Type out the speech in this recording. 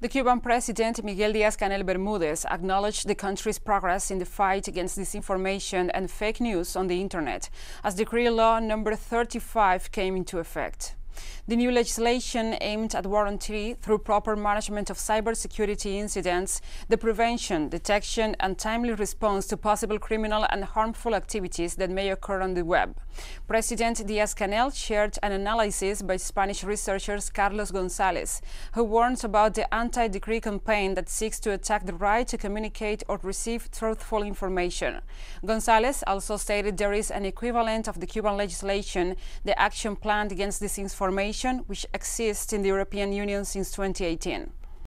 The Cuban President Miguel Diaz-Canel Bermudez acknowledged the country's progress in the fight against disinformation and fake news on the Internet as Decree Law number 35 came into effect. The new legislation aimed at warranty, through proper management of cybersecurity incidents, the prevention, detection and timely response to possible criminal and harmful activities that may occur on the web. President Diaz-Canel shared an analysis by Spanish researchers Carlos Gonzalez, who warns about the anti-decree campaign that seeks to attack the right to communicate or receive truthful information. Gonzalez also stated there is an equivalent of the Cuban legislation, the Action Plan Against Disinformation, which exists in the European Union since 2018.